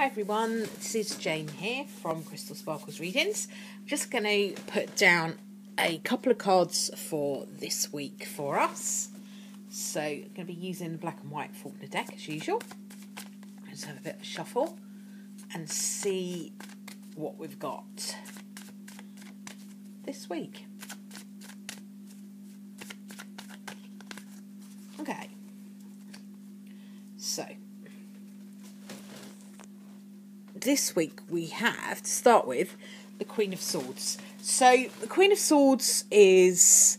Hi everyone, this is Jane here from Crystal Sparkles Readings. Just going to put down a couple of cards for this week for us. So I'm going to be using the black and white Faulkner deck as usual. Let's have a bit of a shuffle and see what we've got this week. Okay. This week we have to start with the Queen of Swords. So the Queen of Swords is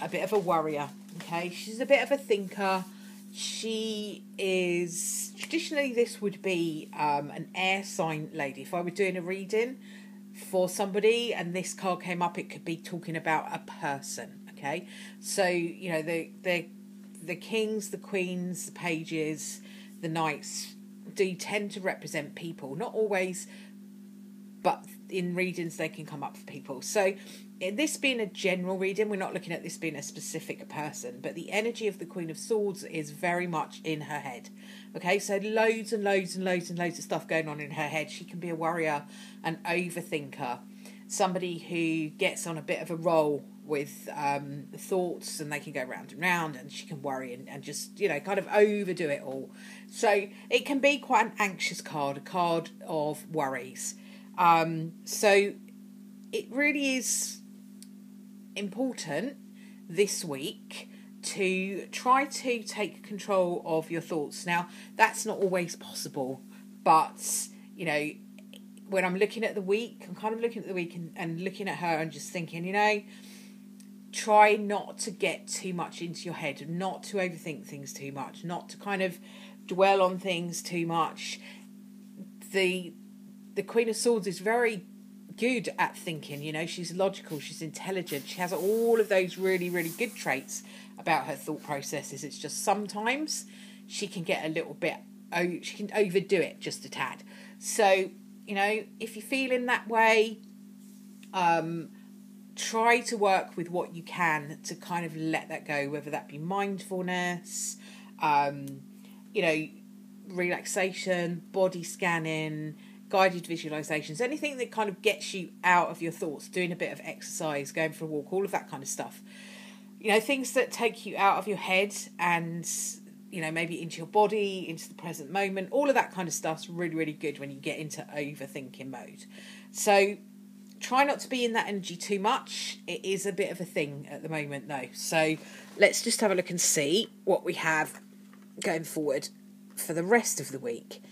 a bit of a worrier, Okay, she's a bit of a thinker. She is traditionally this would be um, an air sign lady. If I were doing a reading for somebody and this card came up, it could be talking about a person. Okay, so you know the the the kings, the queens, the pages, the knights do tend to represent people, not always, but in readings they can come up for people. So, eh, this being a general reading, we're not looking at this being a specific person, but the energy of the Queen of Swords is very much in her head. Okay, so loads and loads and loads and loads of stuff going on in her head. She can be a warrior, an overthinker, somebody who gets on a bit of a roll with um, thoughts and they can go round and round and she can worry and, and just, you know, kind of overdo it all. So it can be quite an anxious card, a card of worries. Um, so it really is important this week to try to take control of your thoughts. Now, that's not always possible, but, you know, when I'm looking at the week, I'm kind of looking at the week and, and looking at her and just thinking, you know, try not to get too much into your head, not to overthink things too much, not to kind of dwell on things too much. The the Queen of Swords is very good at thinking, you know, she's logical, she's intelligent, she has all of those really, really good traits about her thought processes. It's just sometimes she can get a little bit oh she can overdo it just a tad. So, you know, if you're feeling that way, um, try to work with what you can to kind of let that go, whether that be mindfulness, um, you know, relaxation, body scanning, guided visualizations, anything that kind of gets you out of your thoughts, doing a bit of exercise, going for a walk, all of that kind of stuff. You know, things that take you out of your head and you know, maybe into your body, into the present moment, all of that kind of stuff's really, really good when you get into overthinking mode. So try not to be in that energy too much. It is a bit of a thing at the moment, though. So let's just have a look and see what we have going forward for the rest of the week.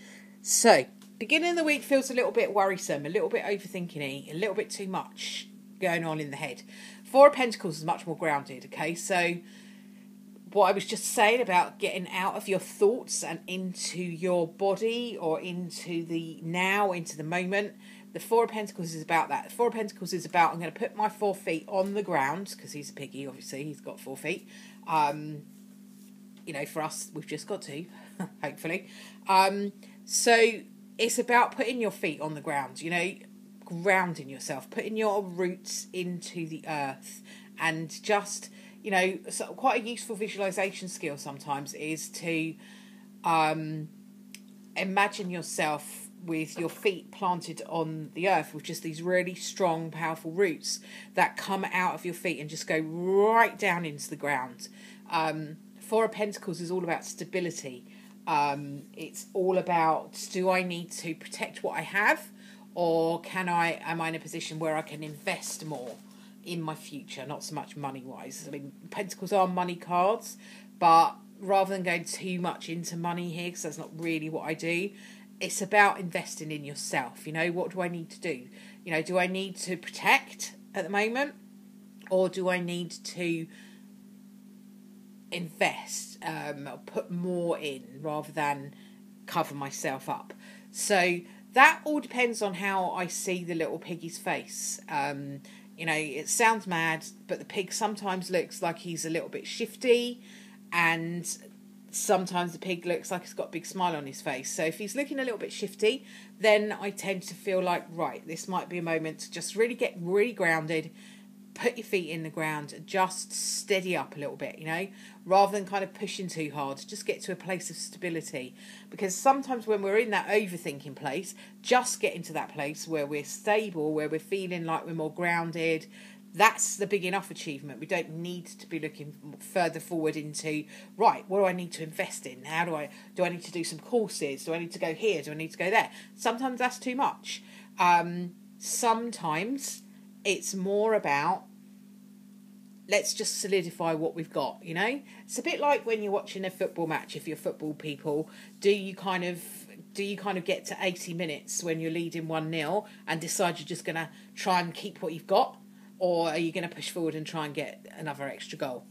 So, beginning of the week feels a little bit worrisome, a little bit overthinking a little bit too much going on in the head. Four of Pentacles is much more grounded, okay? So, what I was just saying about getting out of your thoughts and into your body or into the now, into the moment the Four of Pentacles is about that. The Four of Pentacles is about I'm going to put my four feet on the ground because he's a piggy, obviously, he's got four feet. Um, you know, for us, we've just got two, hopefully. Um, so it's about putting your feet on the ground, you know, grounding yourself, putting your roots into the earth, and just, you know, so quite a useful visualization skill sometimes is to um, imagine yourself with your feet planted on the earth with just these really strong, powerful roots that come out of your feet and just go right down into the ground. Um, Four of Pentacles is all about stability. Um, it's all about do I need to protect what I have, or can I am I in a position where I can invest more in my future? Not so much money wise. I mean, Pentacles are money cards, but rather than going too much into money here, because that's not really what I do, it's about investing in yourself. You know, what do I need to do? You know, do I need to protect at the moment, or do I need to invest, um, put more in rather than cover myself up? So that all depends on how I see the little piggy's face. Um, you know, it sounds mad, but the pig sometimes looks like he's a little bit shifty and sometimes the pig looks like he's got a big smile on his face. So if he's looking a little bit shifty, then I tend to feel like, right, this might be a moment to just really get really grounded, put your feet in the ground just steady up a little bit, you know, rather than kind of pushing too hard. Just get to a place of stability. Because sometimes when we're in that overthinking place, just get into that place where we're stable, where we're feeling like we're more grounded. That's the big enough achievement. We don't need to be looking further forward into right. What do I need to invest in? How do I do? I need to do some courses? Do I need to go here? Do I need to go there? Sometimes that's too much. Um, sometimes it's more about let's just solidify what we've got you know? It's a bit like when you're watching a football match if you're football people do you kind of do you kind of get to 80 minutes when you're leading 1 0 and decide you're just going to try and keep what you've got? Or are you going to push forward and try and get another extra goal?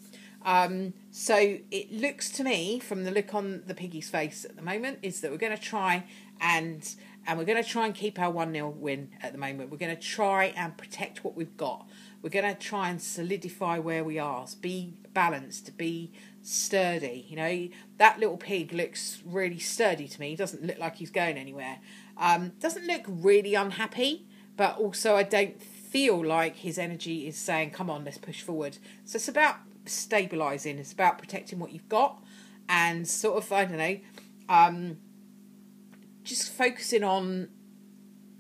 Um, so it looks to me from the look on the piggy's face at the moment is that we're going to try and and we're going to try and keep our 1 0 win at the moment. We're going to try and protect what we've got. We're going to try and solidify where we are, be balanced, to be sturdy. You know, that little pig looks really sturdy to me. He doesn't look like he's going anywhere. Um, doesn't look really unhappy, but also I don't feel like his energy is saying, come on, let's push forward. So it's about stabilising, it's about protecting what you've got and sort of, I don't know, um, just focusing on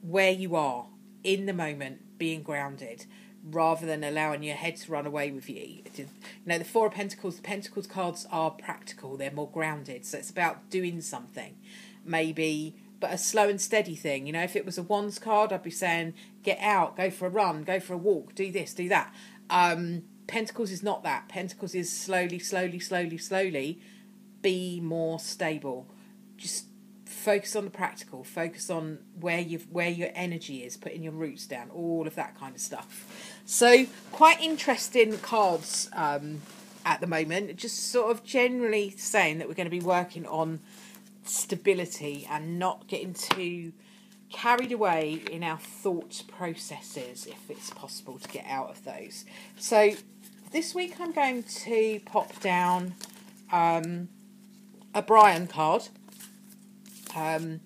where you are in the moment, being grounded, rather than allowing your head to run away with you. You know, the Four of Pentacles, the Pentacles cards are practical, they're more grounded. So it's about doing something. Maybe, but a slow and steady thing. You know, if it was a Wands card, I'd be saying, get out, go for a run, go for a walk, do this, do that. Um, Pentacles is not that. Pentacles is slowly, slowly, slowly, slowly be more stable. Just focus on the practical focus on where you where your energy is putting your roots down all of that kind of stuff. So quite interesting cards um, at the moment. Just sort of generally saying that we're going to be working on stability and not getting too carried away in our thought processes if it's possible to get out of those. So this week i'm going to pop down um, a brian card um,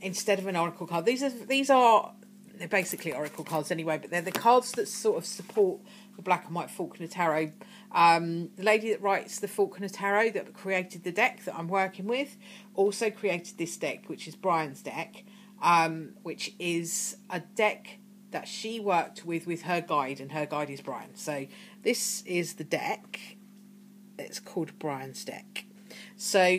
instead of an oracle card. These are these are they're basically oracle cards anyway, but they're the cards that sort of support the black and white Faulkner Tarot. Um, the lady that writes the Faulkner Tarot that created the deck that I'm working with also created this deck, which is Brian's deck, um, which is a deck that she worked with with her guide, and her guide is Brian. So this is the deck. It's called Brian's deck. So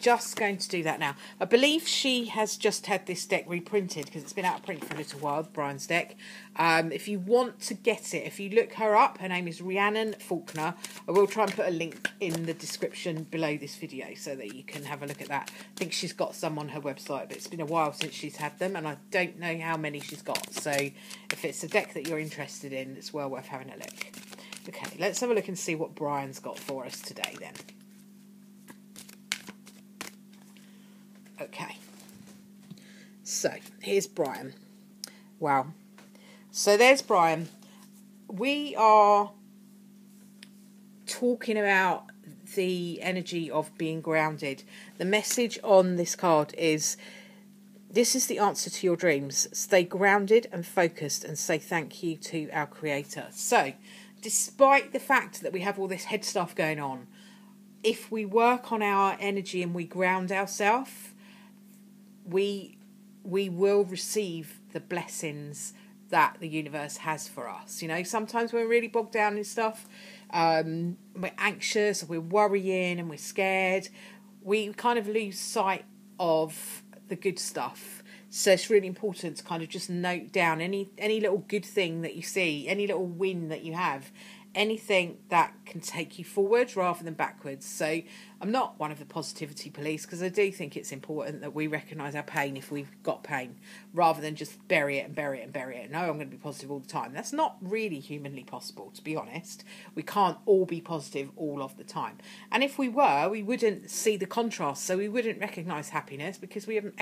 just going to do that now. I believe she has just had this deck reprinted because it's been out of print for a little while, Brian's deck. Um, if you want to get it, if you look her up, her name is Rhiannon Faulkner. I will try and put a link in the description below this video so that you can have a look at that. I think she's got some on her website, but it's been a while since she's had them and I don't know how many she's got. So if it's a deck that you're interested in, it's well worth having a look. Okay, let's have a look and see what Brian's got for us today then. Okay. So here's Brian. Wow. So there's Brian. We are talking about the energy of being grounded. The message on this card is this is the answer to your dreams. Stay grounded and focused and say thank you to our Creator. So, despite the fact that we have all this head stuff going on, if we work on our energy and we ground ourselves, we we will receive the blessings that the universe has for us. You know, sometimes we're really bogged down in stuff. Um, we're anxious, we're worrying, and we're scared. We kind of lose sight of the good stuff. So it's really important to kind of just note down any any little good thing that you see, any little win that you have, anything that can take you forward rather than backwards. So I'm not one of the positivity police because I do think it's important that we recognise our pain if we've got pain rather than just bury it and bury it and bury it. No, I'm going to be positive all the time. That's not really humanly possible, to be honest. We can't all be positive all of the time. And if we were, we wouldn't see the contrast. So we wouldn't recognise happiness because we haven't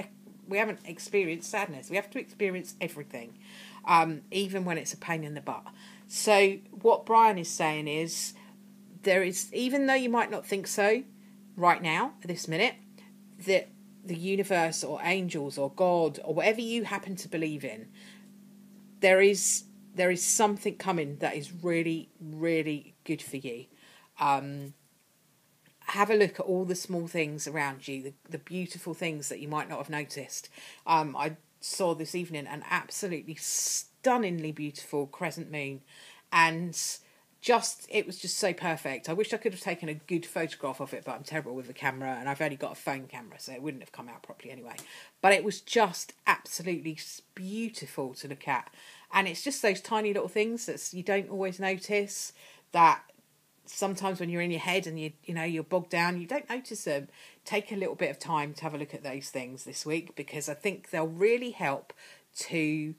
we haven't experienced sadness. We have to experience everything, um, even when it's a pain in the butt. So what Brian is saying is there is even though you might not think so right now at this minute that the universe or angels or God or whatever you happen to believe in there is there is something coming that is really, really good for you. Um, have a look at all the small things around you, the, the beautiful things that you might not have noticed. Um, I saw this evening an absolutely stunningly beautiful crescent moon, and just it was just so perfect. I wish I could have taken a good photograph of it, but I'm terrible with the camera, and I've only got a phone camera, so it wouldn't have come out properly anyway. But it was just absolutely beautiful to look at, and it's just those tiny little things that you don't always notice that sometimes when you're in your head and you you know you're bogged down you don't notice them take a little bit of time to have a look at those things this week because i think they'll really help to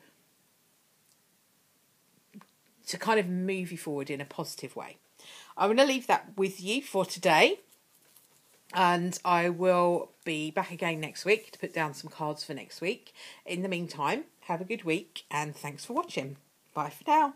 to kind of move you forward in a positive way. I'm going to leave that with you for today and i will be back again next week to put down some cards for next week. In the meantime have a good week and thanks for watching. Bye for now